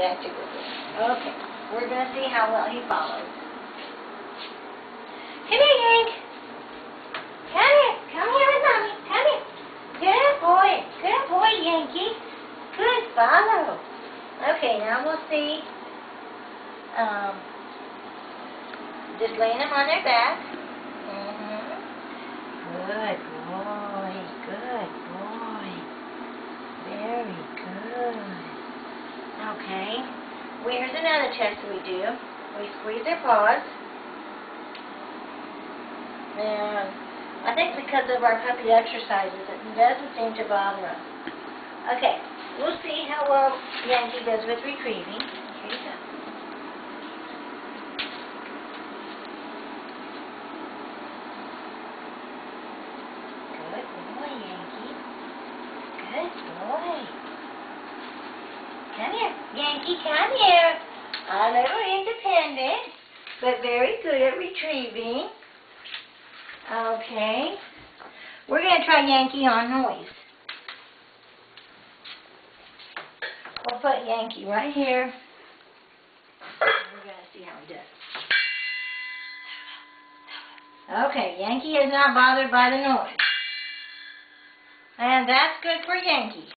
that too. Okay, we're going to see how well he follows. Come here, Yank. Come here. Come here with Mommy. Come here. Good boy. Good boy, Yankee. Good follow. Okay, now we'll see. Um, just laying them on their back. Mm -hmm. Good boy. Good boy. Where's another test we do? We squeeze their paws. And I think because of our puppy exercises, it doesn't seem to bother them. Okay, we'll see how well Yankee does with retrieving. Here you go. Good boy, Yankee. Good boy. Yankee, come here. A little independent, but very good at retrieving. Okay. We're going to try Yankee on noise. We'll put Yankee right here. We're going to see how he does. Okay, Yankee is not bothered by the noise. And that's good for Yankee.